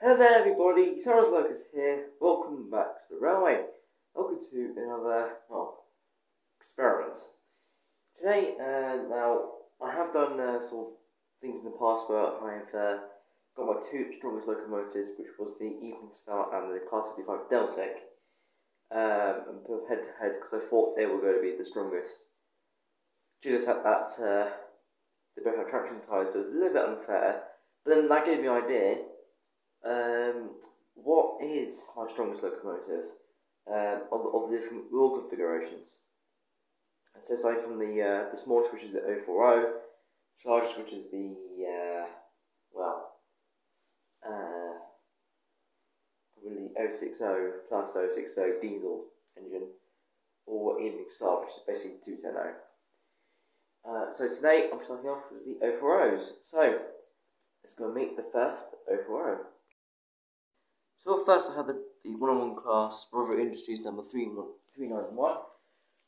Hello there everybody, Samuel's Locos here. Welcome back to the railway. Welcome to another, well, experiments. Today, uh, now, I have done uh, sort of things in the past where I've uh, got my two strongest locomotives, which was the Evening Star and the Class 55 Deltic, um, and put head to head because I thought they were going to be the strongest. Due to the fact that uh, they both have traction tyres, so it was a little bit unfair. But then that gave me an idea um, what is my strongest locomotive um, of, of the different wheel configurations? So starting from the uh, the smallest, which is the 040, largest, which is the uh, well, uh, probably 060 plus 060 diesel engine, or Evening Star, which is basically 210. Uh, so today I'm starting off with the 040s. So let's go meet the first 040. So first I have the, the one-on-one class Brother Industries number 391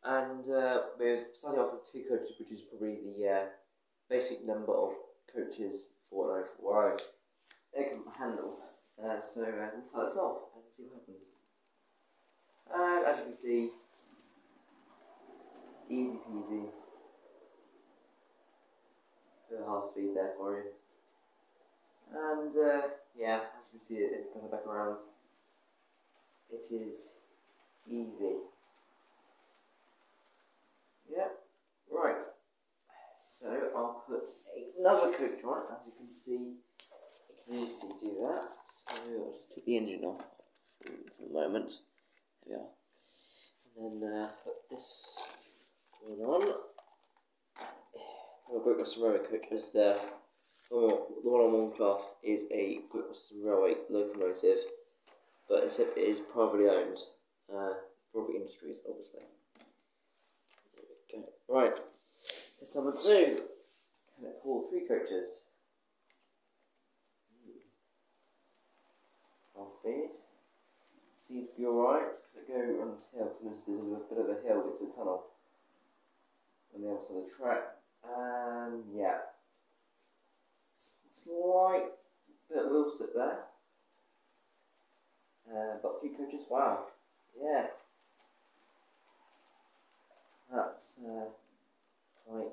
and uh, we're starting off with two coaches which is probably the uh, basic number of coaches for an 040 they can handle. Uh, so uh, let's start this off and see what happens. And as you can see, easy peasy. Bit of half speed there for you. And uh, yeah, as you can see it, comes back around. It is easy. Yeah, right. So I'll put another coach on it, as you can see. I can easily do that. So I'll just take the engine off for, for a moment. There we are. And then uh, put this one on. I've got my Railway coach as Oh, the one on one class is a Railway locomotive, but except it is privately owned. Uh, private industries, obviously. There we go. Right. That's number two. Can it pull three coaches? Half speed. Seems to be alright. Could it go on this hill? Because there's a bit of a hill into the tunnel. On the other side of the track. And yeah slight bit will sit there. Uh, but three coaches, wow, yeah, that's uh, quite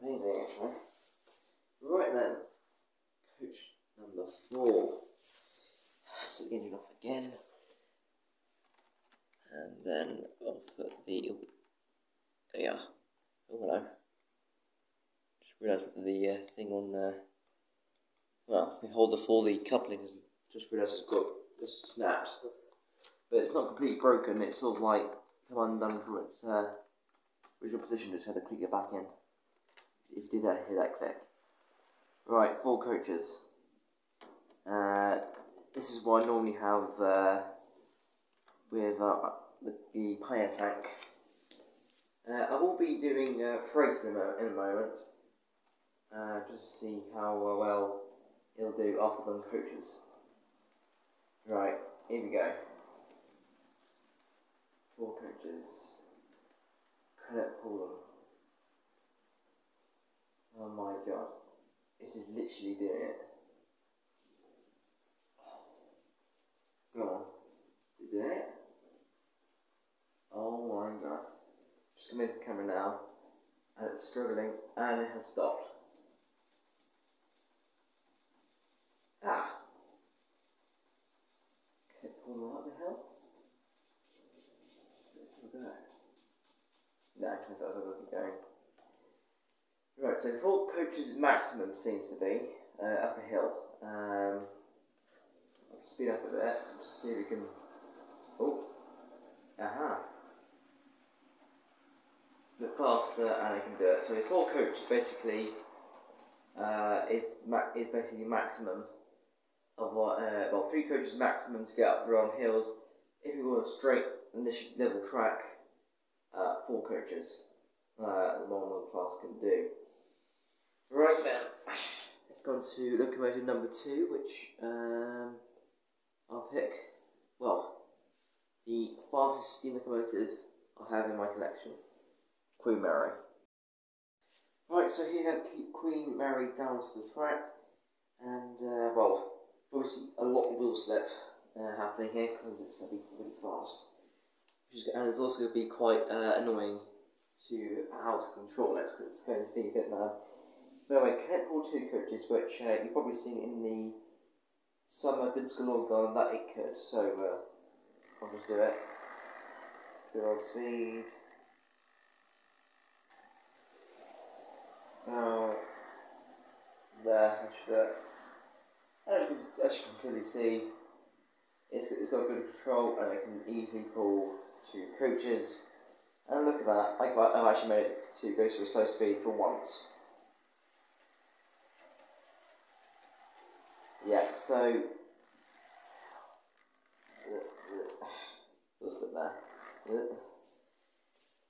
amazing actually. Right then, coach number four. So the engine off again, and then I'll put the. There you are. Oh hello. Realised the uh, thing on there. Well, the holder for the coupling has just realised it's got just snapped. But it's not completely broken, it's sort of like come undone from its uh, original position, just had to click it back in. If you did that, hear that click. Right, four coaches. Uh, this is what I normally have uh, with uh, the, the Pioneer tank. Uh, I will be doing uh, freight in a, in a moment, uh, just to see how uh, well it'll do after them coaches. Right, here we go. Four coaches. Cannot pull them. Oh my god. It is literally doing it. Go on. Did it? Oh my god. Just come into the camera now. And it's struggling and it has stopped. as I look at going. Right, so four coaches maximum seems to be uh, up a hill. Um, I'll speed up a bit to see if we can. Oh, aha. Look faster and I can do it. So four coaches basically uh, is is basically maximum of what uh, well three coaches maximum to get up the on hills. If you go on a straight level track, uh, four coaches uh, the normal class can do. Right then, let's go on to locomotive number two, which um, I'll pick, well, the fastest steam locomotive I have in my collection, Queen Mary. Right, so here have Queen Mary down to the track, and uh, well, obviously a lot will slip uh, happening here because it's going to be really fast. and it's also going to be quite uh, annoying to how to control it because it's going to be a bit mad. But anyway, Connect Pull 2 coaches, which uh, you've probably seen in the summer Goods Galore gun that it could, so uh, I'll just do it. Good old speed. Now, there, I should do it. As you, can, clearly see, it's, it's got good control and it can easily pull two coaches. And look at that, I've, I've actually made it to go to a slow speed for once. Yeah, so what's it there?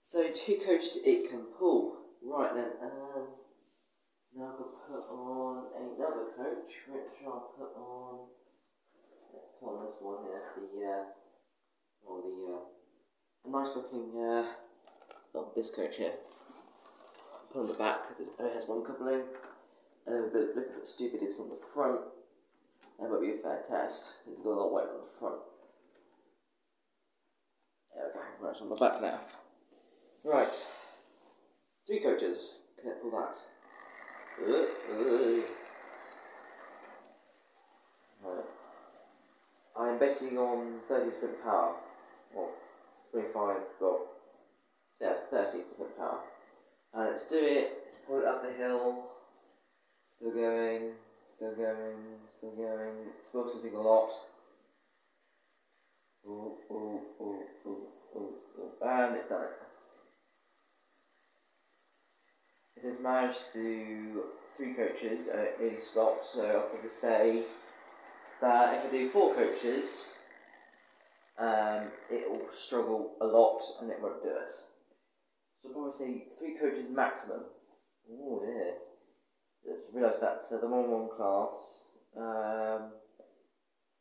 So two coaches it can pull. Right then, um, now I'm gonna put on another coach, which I'll put on. Let's put on this one here, the uh, or the uh, a nice looking uh, oh, this coach here. Put on the back because it only has one coupling, and a bit, look a bit stupid if it's on the front. That might be a fair test. It's got a lot of weight on the front. There we go. Right, on the back now. Right. Three coaches. Can it pull that? Right. I'm betting on 30% power. Well, 25, but yeah, 30% power. And let's do it. Pull it up the hill. Still going. Still going, still going. It's supposed to something a lot. Ooh, ooh, ooh, ooh, ooh, ooh. And it's done it. Has managed to three coaches and it nearly stopped, so I'll probably say that if I do four coaches, um, it will struggle a lot and it won't do it. So I'll probably say three coaches maximum. Oh dear just realised that the 1 1 class um,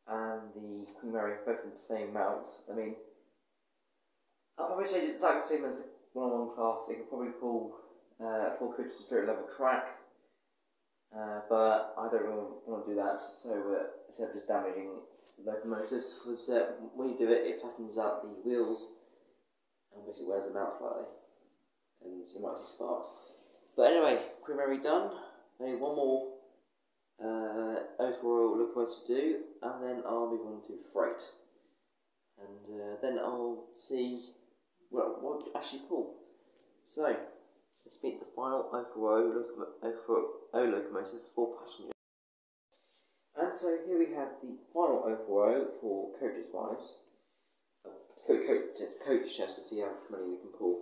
and the Queen Mary both in the same mounts. I mean, probably say it's exactly the same as the 1 1 class. It could probably pull uh, four coaches straight level track, uh, but I don't really want to do that. So uh, instead of just damaging locomotives, because uh, when you do it, it flattens out the wheels and basically wears them out slightly, and you might see sparks. But anyway, Queen Mary done. Maybe one more uh, overall locomotive to do, and then I'll move on to freight. And uh, then I'll see what actually cool. So, let's meet the final overall locomotive, locomotive for passenger. And so here we have the final overall for coaches wise. Uh, coach, coach, coach test to see how many we can pull,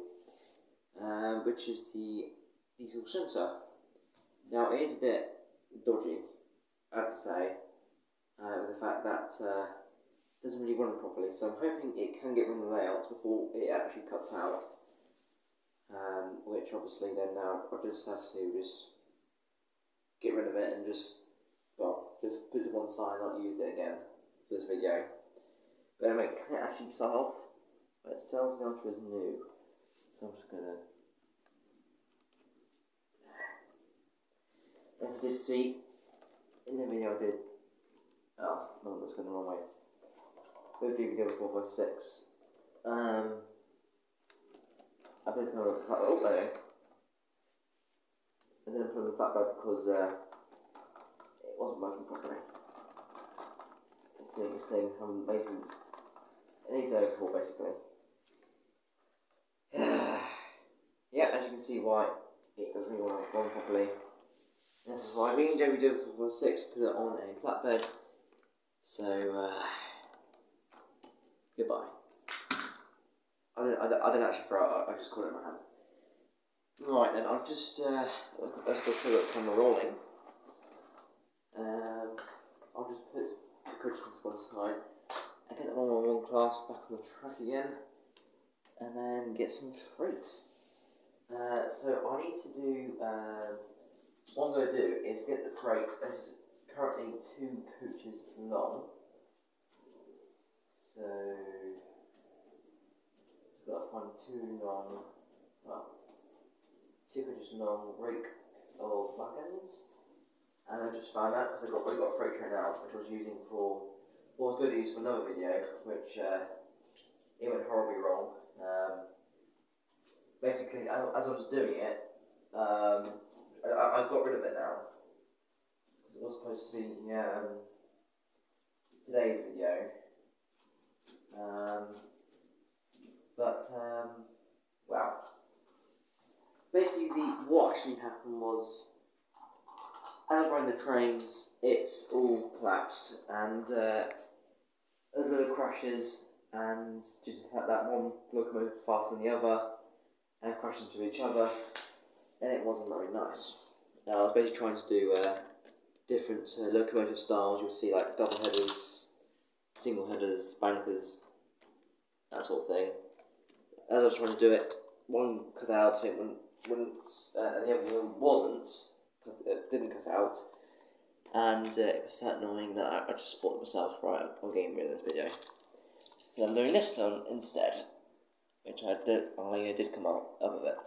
um, which is the diesel shunter. Now it is a bit dodgy, I have to say, uh, with the fact that uh, it doesn't really run properly. So I'm hoping it can get run the layout before it actually cuts out. Um, which obviously then now I just have to just get rid of it and just well just put it to one side, and not use it again for this video. But anyway, can it actually start off? But itself the answer is new. So I'm just gonna If you did see in the video I did, oh, no, that's going the wrong way. Do video 456. Um, I didn't put the flat, oh, there. I didn't put on the flatbed because uh, it wasn't working properly. It's doing this thing, having maintenance. It needs overhaul basically. yeah, as you can see why it doesn't really want to run properly. This is why me and Joey did for 6 put it on a flatbed. So, uh, goodbye. I didn't, I, didn't, I didn't actually throw it, I, just caught it in my hand. Right then, I'll just, uh, let's go see the camera rolling. Um, I'll just put the cushion to one side and get the 111 class back on the track again and then get some fruit. Uh, so I need to do, um, what I'm going to do is get the freight that is currently two coaches long. So, I've got to find two long, well, two coaches long rake of wagons. And I just found out because I've got, I've got a freight train now, which I was using for what was going to use for another video, which uh, it went horribly wrong. Um, basically, as, as I was doing it, um, I, I got rid of it now. It was supposed to be um, today's video. Um, but, um, well, basically, the, what actually happened was, ran the trains, it's all collapsed, and uh, of crashes, and that one locomotive faster than the other, and crashed into each other, and it wasn't very nice. Now, I was basically trying to do uh, different uh, locomotive styles. You'll see like double headers, single headers, bankers, that sort of thing. As I was trying to do it, one cut out, it wouldn't, wouldn't uh, and the other one wasn't, because it didn't cut out. And uh, it was that annoying that I, I just thought to myself, right, I'm getting rid of this video. So I'm doing this one instead, which I did, I did come out up with it.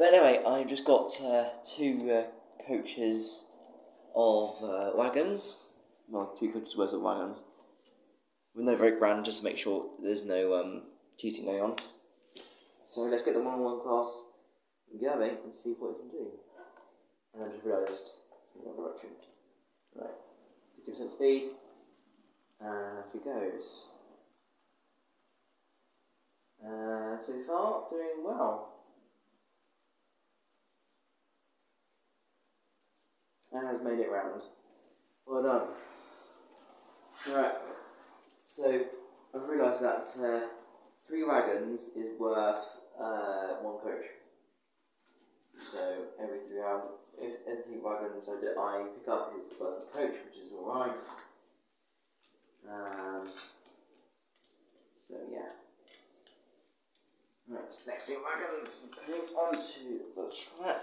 But anyway, I've just got uh, two uh, coaches of uh, wagons, well, two coaches worth of wagons, with no very grand, just to make sure there's no um, cheating going on. So let's get the one-on-one class going and see what it can do. And I just realised in the direction. Right, 50% speed, and off he goes. Uh, so far, doing well. And has made it round. Well done. Right, so I've realised that uh, three wagons is worth uh, one coach. So every three hours, if every I, pick up is worth a coach, which is alright. Um, so yeah. Right, next three wagons coming onto the track.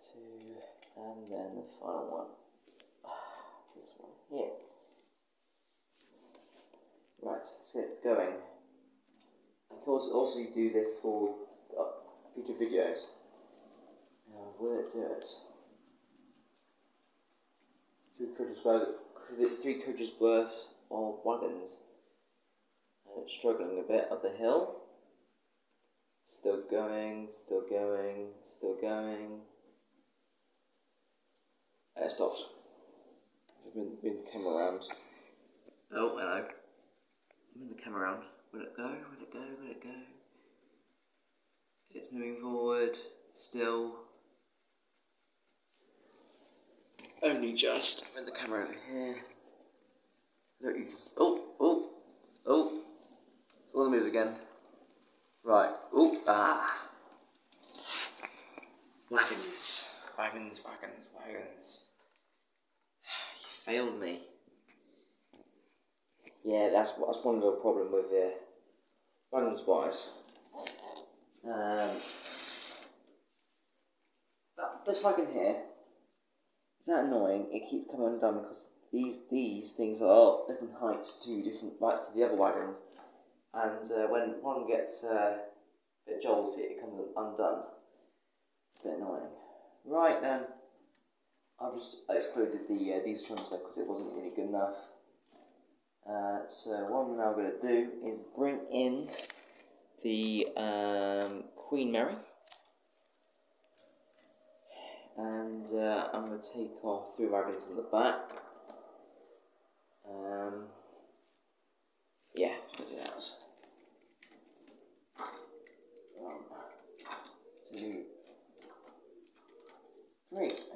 Two, final one. This one here. Right, let's get going. I can also, also do this for uh, future videos. Now, will it do it? Three coaches worth, three coaches worth of wagons. And it's struggling a bit up the hill. Still going, still going, still going. And it stopped. Bring, bring the camera around. Oh, hello. I'm in the camera around. Will it go? Will it go? Will it go? It's moving forward. Still. Only just. Bring the camera over here. Look, you can. Oh, oh, oh. It's on the move again. Right. Oh, ah. Wagons. Wagons, wagons, wagons. Failed me. Yeah, that's that's one of the problem with uh, wagons wise. Um, this wagon here is that annoying. It keeps coming undone because these these things are all different heights to different like to the other wagons, and uh, when one gets uh, a bit jolty, it comes undone. A bit annoying. Right then, I've just excluded the uh, diesel transfer because it wasn't really good enough. Uh, so what I'm now going to do is bring in the um, Queen Mary. And uh, I'm going to take off three wagons in the back. Um, yeah, do.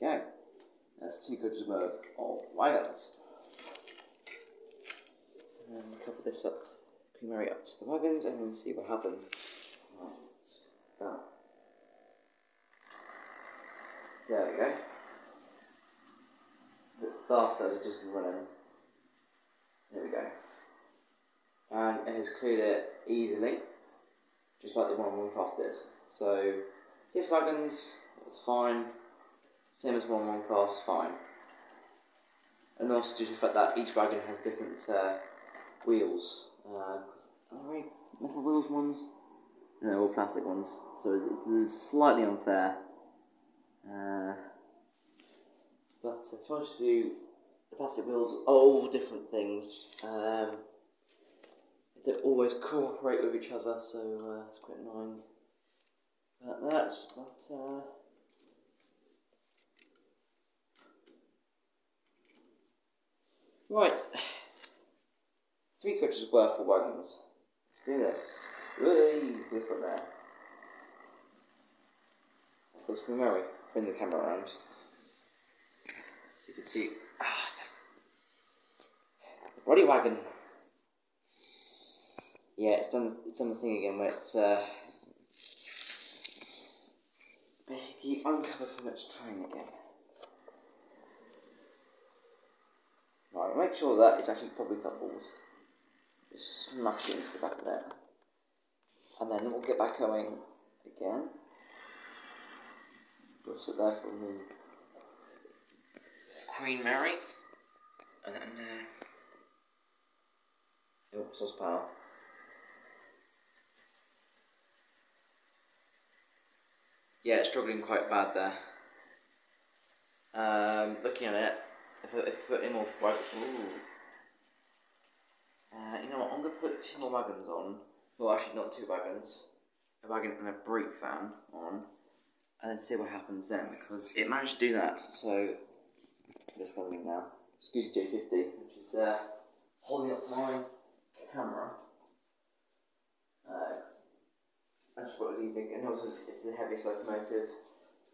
Okay, that's two worth of wagons. And couple this up, Queen up to the wagons, and then see what happens. Right, that. There we go. The as it just running. There we go. And it has cleared it easily, just like the one we crossed did. So, this wagons, it's fine. Same as one one class, fine. And also due to the fact that each wagon has different uh, wheels. Uh, metal wheels ones, and they're all plastic ones, so it's, slightly unfair. Uh, but to honest with you, the plastic wheels are all different things. Um, they always cooperate with each other, so uh, it's quite annoying. But that's but uh, right. Three coaches worth for wagons. Let's do this. Whee! Whistle there. I thought it Mary. Bring the camera around. So you can see. Ah, the body wagon. Yeah, it's done. It's done the thing again where it's uh, basically uncovered from its train again. Right, make sure that it's actually properly coupled. Just smash it into the back there. And then we'll get back going again. We'll sit there for me. Queen Mary. And then, uh, oh, source power. Yeah, it's struggling quite bad there. Um, looking at it, if I, if I put in more, ooh. Uh, you know what, I'm going to put two more wagons on. Well, actually, not two wagons. A wagon and a brake van on. And then see what happens then, because it managed to do that. So, this one now. Excuse J50, which is uh, holding up my camera. Uh, I just thought it was easy, and also it's, it's the heaviest locomotive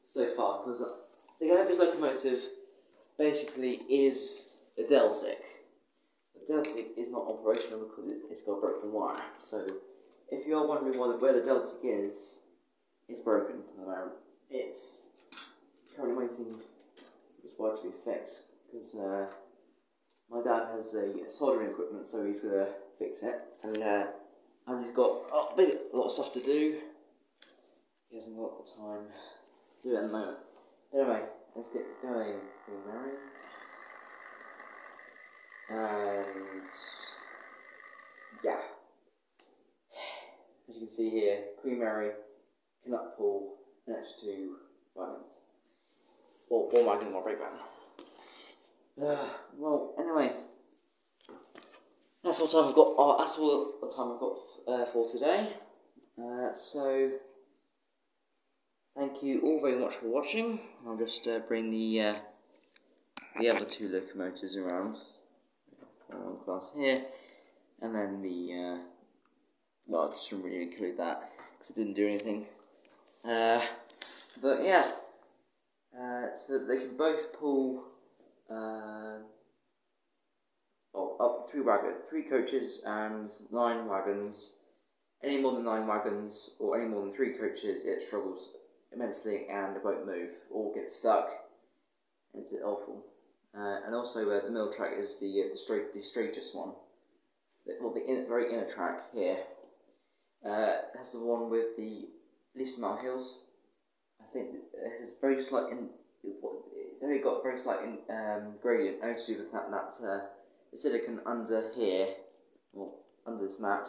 so far, because the heaviest locomotive basically is a Deltic. The Deltic is not operational because it, has got broken wire. So if you are wondering where the Deltic is, it's broken at the moment. It's currently waiting this wire to be fixed because uh, my dad has a soldering equipment, so he's gonna fix it. And uh, as he's got a lot of stuff to do, he hasn't got the time to do it at the moment. Anyway, let's get going. Queen Mary. And yeah, as you can see here, Queen Mary cannot pull an extra two wagons. Well, one brake van. Uh, well, anyway, that's all time I've got. Uh, that's all the time I've got uh, for today. Uh, so, thank you all very much for watching. I'll just uh, bring the uh, the other two locomotives around. One class here, and then the, uh, well, I just didn't really include that because it didn't do anything. Uh, but yeah, uh, so that they can both pull uh, oh, up three wagon, three coaches and nine wagons. Any more than nine wagons or any more than three coaches, it struggles immensely and it won't move or get stuck. It's a bit awful. Uh, and also uh, the middle track is the uh, the straight the straightest one. The, well, the in, the very inner track here uh, has the one with the least amount of hills. I think it has very slight in. It's only got very slight in, um, gradient. Only to do with that that uh, the silicon under here, or under this mat,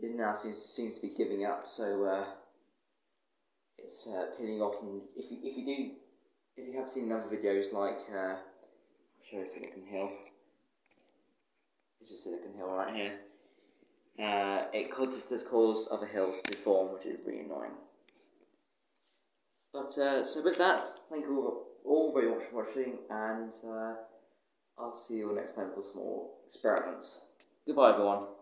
is now seems seems to be giving up. So uh, it's uh, peeling off. And if you if you do if you have seen other videos like uh, show you Silicon Hill. This is Silicon Hill right here. Uh, it could just cause other hills to form, which is really annoying. But, uh, so with that, thank you all very much for watching, and uh, I'll see you all next time for some more experiments. Goodbye, everyone.